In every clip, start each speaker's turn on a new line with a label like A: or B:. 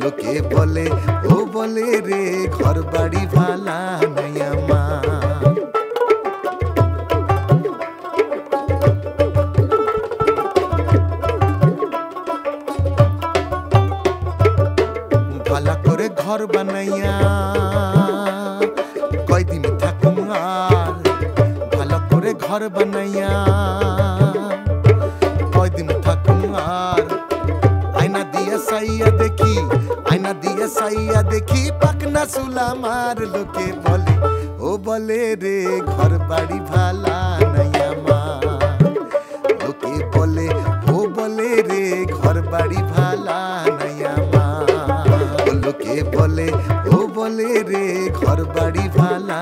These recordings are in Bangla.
A: লোকে বলে, ও বলে রে ঘর বাড়ি ভালা নাই আমার। ভালা করে ঘর বানাইয়া কয়দিন থাকুম আর, ভালো করে ঘর বানাইয়া সাইয়া দেখি, আয়না দিয়ে সাইয়া দেখি পাকনা সুলামার লোকে বলে, ও বলে রে ঘর বাড়ি ভালা নাই আমার। লোকে বলে, ও বলে রে ঘর বাড়ি ভালা নাই আমার। লোকে বলে, ও বলে রে ঘর বাড়ি ভালা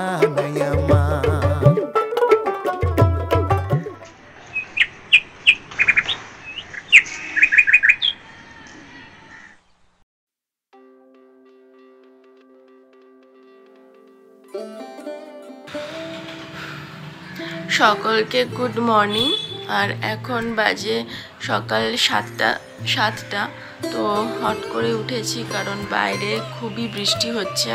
B: সকলকে গুড মর্নিং আর এখন বাজে সকাল সাতটা সাতটা। তো হট করে উঠেছি কারণ বাইরে খুবই বৃষ্টি হচ্ছে।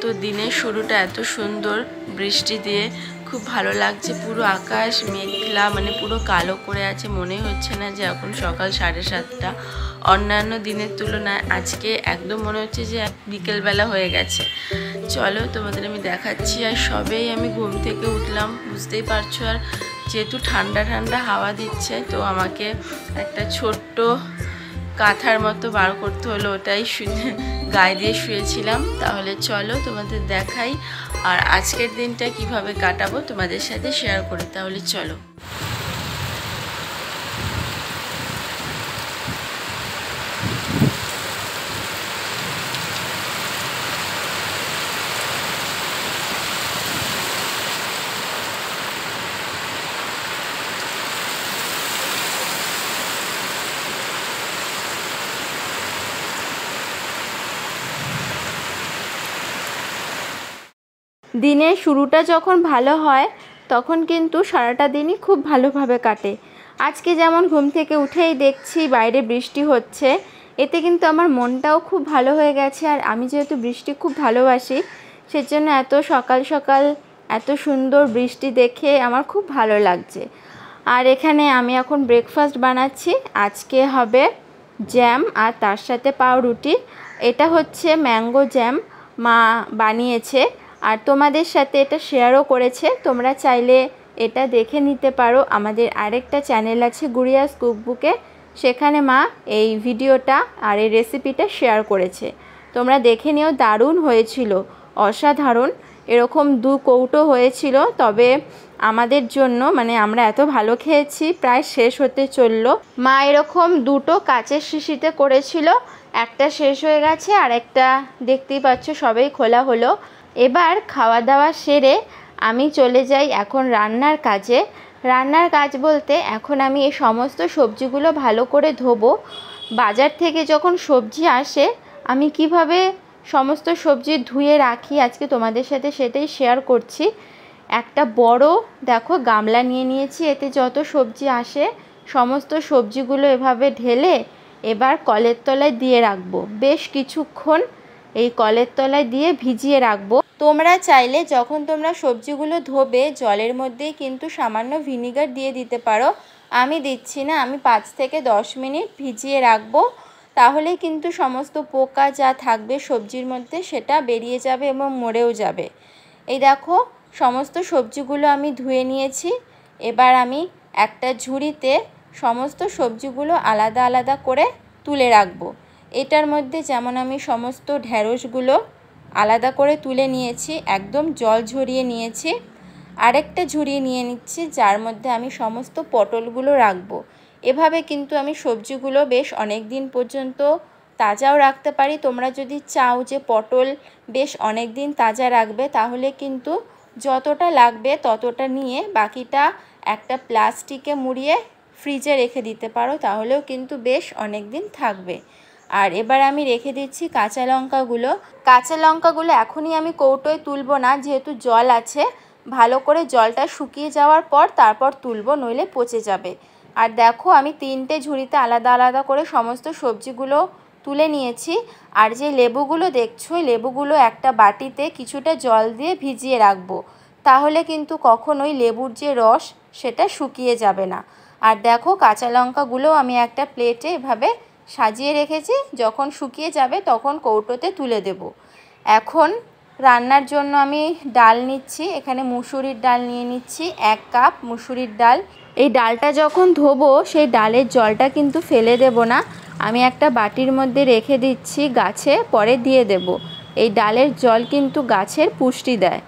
B: তো দিনের শুরুটা এত সুন্দর বৃষ্টি দিয়ে খুব ভালো লাগছে। পুরো আকাশ মেঘলা মানে পুরো কালো করে আছে। মনে হচ্ছে না যে এখন সকাল সাড়ে সাতটা। অন্যান্য দিনের তুলনায় আজকে একদম মনে হচ্ছে যে বিকেলবেলা হয়ে গেছে। চলো, তোমাদের আমি দেখাচ্ছি। আর সবেই আমি ঘুম থেকে উঠলাম, বুঝতেই পারছ? আর যেহেতু ঠান্ডা ঠান্ডা হাওয়া দিচ্ছে, তো আমাকে একটা ছোট্ট কাঁথার মতো বার করতে হলো। ওটাই শু- গায়ে দিয়ে শুয়েছিলাম, তাহলে চলো তোমাদের দেখাই আর আজকের দিনটা কীভাবে কাটাবো তোমাদের সাথে শেয়ার করি, তাহলে চলো।
C: দিনের শুরুটা যখন ভালো হয়, তখন কিন্তু সারাটা দিনই খুব ভালোভাবে কাটে। আজকে যেমন ঘুম থেকে উঠেই দেখছি বাইরে বৃষ্টি হচ্ছে, এতে কিন্তু আমার মনটাও খুব ভালো হয়ে গেছে আর আমি যেহেতু বৃষ্টি খুব ভালোবাসি, সেজন্য এত সকাল সকাল এত সুন্দর বৃষ্টি দেখে আমার খুব ভালো লাগছে। আর এখানে আমি এখন ব্রেকফাস্ট বানাচ্ছি, আজকে হবে জ্যাম আর তার সাথে পাউরুটি। এটা হচ্ছে ম্যাঙ্গো জ্যাম মা বানিয়েছে। আর তোমাদের সাথে এটা শেয়ারও করেছে। তোমরা চাইলে এটা দেখে নিতে পারো। আমাদের আরেকটা চ্যানেল আছে গুড়িয়াস কুকবুকে। সেখানে মা এই ভিডিওটা আর এই রেসিপিটা শেয়ার করেছে। তোমরা দেখে নিও, দারুণ হয়েছিল। অসাধারণ। এরকম দু কৌটো হয়েছিল, তবে আমাদের জন্য মানে আমরা এত ভালো খেয়েছি, প্রায় শেষ হতে চলল। মা এরকম দুটো কাচের শিশিতে করেছিল। একটা শেষ হয়ে গেছে আর একটা দেখতেই পাচ্ছ সবেই খোলা হলো। এবার খাওয়া দাওয়া সেরে আমি চলে যাই এখন রান্নার কাজে। রান্নার কাজ বলতে এখন আমি এই সমস্ত সবজিগুলো ভালো করে ধোবো। বাজার থেকে যখন সবজি আসে, আমি কীভাবে সমস্ত সবজি ধুয়ে রাখি আজকে তোমাদের সাথে সেটাই শেয়ার করছি। একটা বড়, দেখো, গামলা নিয়ে নিয়েছি, এতে যত সবজি আসে, সমস্ত সবজিগুলো এভাবে ঢেলে এবার কলের তলায় দিয়ে রাখব। বেশ কিছুক্ষণ এই কলের তলায় দিয়ে ভিজিয়ে রাখব। তোমরা চাইলে যখন তোমরা সবজিগুলো ধোবে, জলের মধ্যে কিন্তু সামান্য ভিনিগার দিয়ে দিতে পারো। আমি দিচ্ছি না, আমি পাঁচ থেকে দশ মিনিট ভিজিয়ে রাখব। তাহলে কিন্তু সমস্ত পোকা যা থাকবে সবজির মধ্যে সেটা বেরিয়ে যাবে এবং মরেও যাবে। এই দেখো, সমস্ত সবজিগুলো আমি ধুয়ে নিয়েছি। এবার আমি একটা ঝুড়িতে সমস্ত সবজিগুলো আলাদা আলাদা করে তুলে রাখব। এটার মধ্যে যেমন আমি সমস্ত ঢ্যাঁড়সগুলো আলাদা করে তুলে নিয়েছি, একদম জল ঝরিয়ে নিয়েছি। আরেকটা ঝুড়ি নিয়ে নিচ্ছি, যার মধ্যে আমি সমস্ত পটলগুলো রাখব। এভাবে কিন্তু আমি সবজিগুলো বেশ অনেক দিন পর্যন্ত তাজাও রাখতে পারি। তোমরা যদি চাও যে পটল বেশ অনেক দিন তাজা রাখবে, তাহলে কিন্তু যতটা লাগবে ততটা নিয়ে বাকিটা একটা প্লাস্টিকে মুড়িয়ে ফ্রিজে রেখে দিতে পারো, তাহলেও কিন্তু বেশ অনেক দিন থাকবে। আর এবার আমি রেখে দিচ্ছি কাঁচা লঙ্কাগুলো। কাঁচা লঙ্কাগুলো এখনই আমি কৌটোয় তুলবো না, যেহেতু জল আছে। ভালো করে জলটা শুকিয়ে যাওয়ার পর তারপর তুলবো, নইলে পচে যাবে। আর দেখো, আমি তিনটে ঝুড়িতে আলাদা আলাদা করে সমস্ত সবজিগুলো তুলে নিয়েছি। আর যে লেবুগুলো দেখছ লেবুগুলো একটা বাটিতে কিছুটা জল দিয়ে ভিজিয়ে রাখব। তাহলে কিন্তু কখনোই লেবুর যে রস, সেটা শুকিয়ে যাবে না। আর দেখো, কাঁচা লঙ্কাগুলো আমি একটা প্লেটে এভাবে সাজিয়ে রেখেছি, যখন শুকিয়ে যাবে তখন কৌটোতে তুলে দেব। এখন রান্নার জন্য আমি ডাল নিচ্ছি, এখানে মুসুরির ডাল নিয়ে নিচ্ছি, এক কাপ মুসুরির ডাল। এই ডালটা যখন ধোবো, সেই ডালের জলটা কিন্তু ফেলে দেব না। আমি একটা বাটির মধ্যে রেখে দিচ্ছি গাছে, পরে দিয়ে দেব। এই ডালের জল কিন্তু গাছের পুষ্টি দেয়।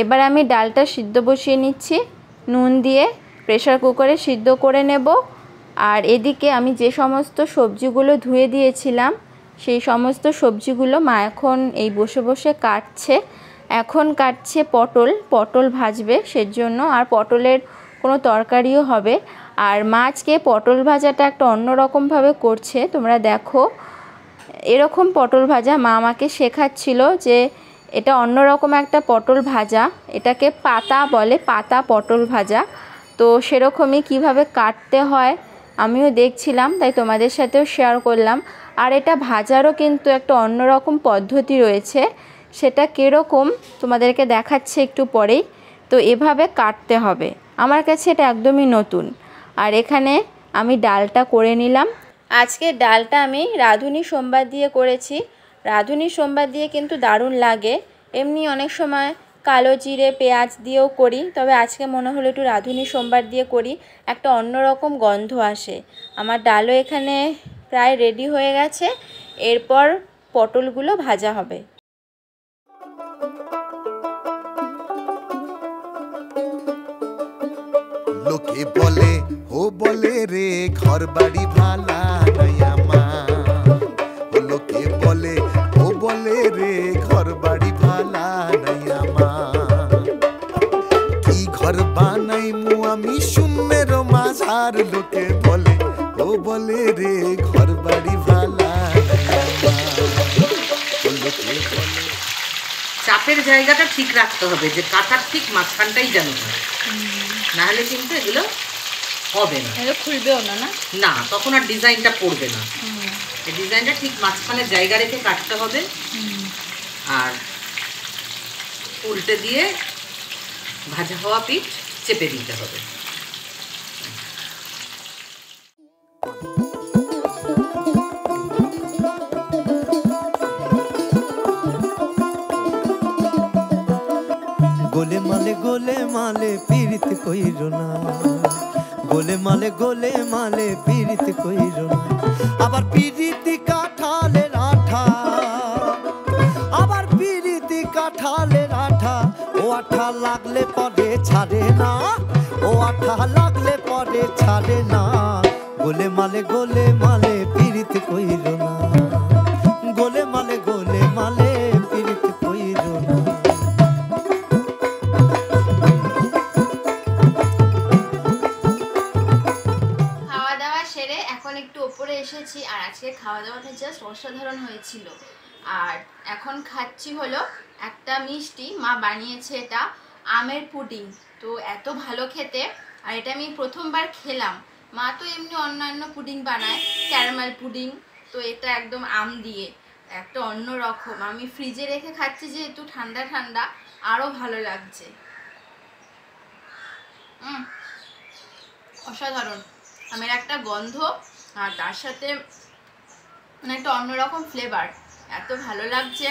C: এবার আমি ডালটা সিদ্ধ বসিয়ে নিচ্ছি। নুন দিয়ে প্রেশার কুকারে সিদ্ধ করে নেব। আর এদিকে আমি যে সমস্ত সবজিগুলো ধুয়ে দিয়েছিলাম, সেই সমস্ত সবজিগুলো মা এখন এই বসে বসে কাটছে। এখন কাটছে পটল পটল ভাজবে সেজন্য, আর পটলের কোনো তরকারিও হবে। আর মাছকে পটল ভাজাটা একটা অন্যরকমভাবে করছে, তোমরা দেখো। এরকম পটল ভাজা মা আমাকে শেখাচ্ছিল যে এটা অন্যরকম একটা পটল ভাজা, এটাকে পাতা বলে পাতা পটল ভাজা। তো সেরকমই কীভাবে কাটতে হয় আমিও দেখছিলাম, তাই তোমাদের সাথেও শেয়ার করলাম। আর এটা ভাজারও কিন্তু একটা অন্যরকম পদ্ধতি রয়েছে। সেটা কীরকম তোমাদেরকে দেখাচ্ছে একটু পরেই। তো এভাবে কাটতে হবে। আমার কাছে এটা একদমই নতুন। আর এখানে আমি ডালটা করে নিলাম। আজকে ডালটা আমি রাঁধুনি সোমবার দিয়ে করেছি। রাঁধুনি সোমবার দিয়ে কিন্তু দারুণ লাগে। এমনি অনেক সময় কালো জিরে, পেঁয়াজ দিয়েও করি। তবে আজকে মনে হলো একটু রাঁধুনি, সোমবার দিয়ে করি। একটা অন্যরকম গন্ধ আসে। আমার ডালও এখানে প্রায় রেডি হয়ে গেছে। এরপর পটলগুলো ভাজা হবে।
A: লোকে বলে, ও বলে রে ঘর বাড়ি ভালা মাঝার বলে? ও বলে রে ঘর বাড়ি ভালা
D: চাপের জায়গাটা ঠিক রাখতে হবে যে কাঁথার ঠিক মাঝখানটাই যেন হয়। নাহলে কিন্তু এগুলো হবে না।
C: এগুলো খুলবেও না না?
D: না তখন আর ডিজাইনটা পড়বে না। এই ডিজাইনটা ঠিক মাঝখানে জায়গা রেখে কাটতে হবে। আর উল্টে দিয়ে ভাজা হওয়া পিঠ চেপে দিতে হবে।
E: মালে পীড়িত কইর না। গোলে মালে গোলে মালে পীড়িত কইর না। আবার পীড়িতি কাঠালে আঠা, আবার পীড়িতি কাঠালে আঠা। ও আঠা লাগলে পরে ছাড়ে না, ও আঠা লাগলে পরে ছাড়ে না। গোলে মালে গোলে মালে
C: খাওয়া দাওয়াটা জাস্ট অসাধারণ হয়েছিল। আর এখন খাচ্ছি হলো একটা মিষ্টি, মা বানিয়েছে এটা আমের পুডিং। তো এত ভালো খেতে, আর এটা আমি প্রথমবার খেলাম। মা তো এমনি অন্যান্য পুডিং বানায়, ক্যারামেল পুডিং, তো এটা একদম আম দিয়ে। একটা অন্য রকম। আমি ফ্রিজে রেখে খাচ্ছি যেহেতু ঠান্ডা ঠান্ডা আরও ভালো লাগছে। অসাধারণ। আমের একটা গন্ধ, আর তার সাথে মানে একটা অন্যরকম ফ্লেভার এত ভালো লাগছে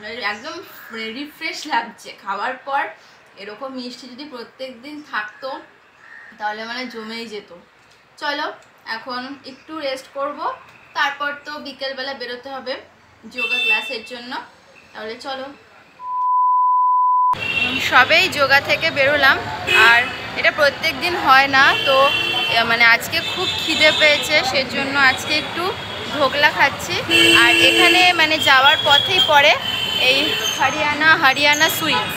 C: মানে একদম রিফ্রেশ লাগছে। খাওয়ার পর এরকম মিষ্টি যদি প্রত্যেক দিন থাকতো, তাহলে মানে জমেই যেত। চলো, এখন একটু রেস্ট করব, তারপর তো বিকেলবেলা বেরোতে হবে যোগা ক্লাসের জন্য। তাহলে চলো। সবেই যোগা থেকে বেরোলাম, আর এটা প্রত্যেক দিন হয় না, তো মানে আজকে খুব খিদে পেয়েছে, সেজন্য আজকে একটু ঢোকলা খাচ্ছি। আর এখানে মানে যাওয়ার পথেই পড়ে এই হরিয়ানা হরিয়ানা সুইট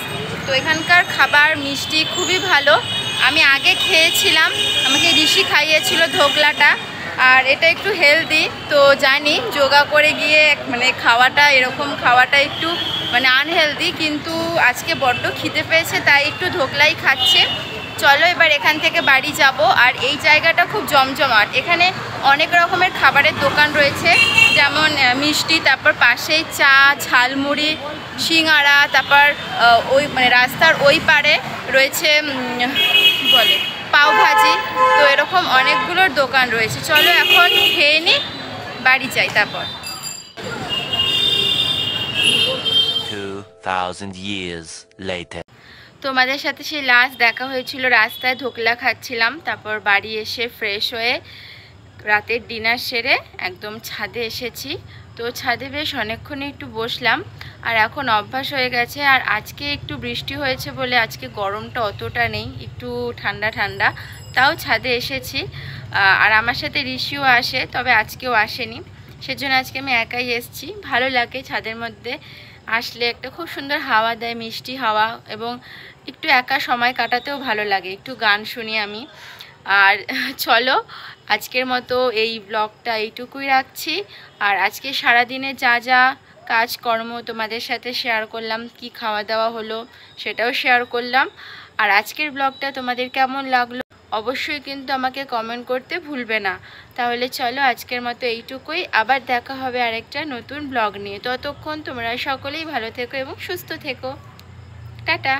C: তো এখানকার খাবার মিষ্টি খুবই ভালো। আমি আগে খেয়েছিলাম, আমাকে ঋষি খাইয়েছিল ধোকলাটা আর এটা একটু হেলদি তো জানি যোগা করে গিয়ে মানে খাওয়াটা, এরকম খাওয়াটা একটু মানে আনহেলদি কিন্তু আজকে বড্ড খিদে পেয়েছে, তাই একটু ধোকলাই খাচ্ছে। চলো এবার এখান থেকে বাড়ি যাব। আর এই জায়গাটা খুব জমজমাট। এখানে অনেক রকমের খাবারের দোকান রয়েছে। যেমন মিষ্টি তারপর পাশেই চা ঝালমুড়ি সিঙ্গাড়া তারপর ওই মানে রাস্তার ওই পারে রয়েছে বলে পাও ভাজি। তো এরকম অনেকগুলোর দোকান রয়েছে। চলো এখন খেয়ে নিই বাড়ি যাই তারপর।
F: 2,000 years later.
C: তোমাদের সাথে সেই লাস্ট দেখা হয়েছিল, রাস্তায় ধোকলা খাচ্ছিলাম, তারপর বাড়ি এসে ফ্রেশ হয়ে রাতের ডিনার সেরে একদম ছাদে এসেছি। তো ছাদে বেশ অনেকক্ষণই একটু বসলাম, আর এখন অভ্যাস হয়ে গেছে, আর আজকে একটু বৃষ্টি হয়েছে বলে আজকে গরমটা অতটা নেই, একটু ঠান্ডা ঠান্ডা, তাও ছাদে এসেছি। আর আমার সাথে ঋষিও আসে, তবে আজকেও আসেনি। সেজন্য আজকে আমি একাই এসেছি। ভালো লাগে ছাদের মধ্যে আসলে একটা খুব সুন্দর হাওয়া দেয়, মিষ্টি হাওয়া এবং একটু একা সময় কাটাতেও ভালো লাগে। একটু গান শুনি আমি। আর চলো, আজকের মতো এই ব্লগটা এইটুকুই রাখছি। আর আজকে সারাদিনে যা যা কাজকর্ম তোমাদের সাথে শেয়ার করলাম, কি খাওয়া দাওয়া হলো সেটাও শেয়ার করলাম। আর আজকের ব্লগটা তোমাদের কেমন লাগল অবশ্যই কিন্তু আমাকে কমেন্ট করতে ভুলবে না। তাহলে চলো আজকের মতো এইটুকুই। আবার দেখা হবে আরেকটা নতুন ব্লগ নিয়ে। ততক্ষণ তোমরা সকলেই ভালো থেকো এবং সুস্থ থেকো। টাটা!